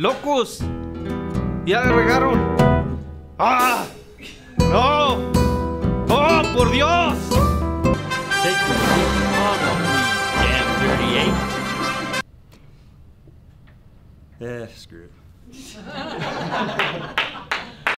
¡Locos! ¡Ya le regaron! ¡Ah! ¡No! ¡Oh, por Dios! Eh, screw it.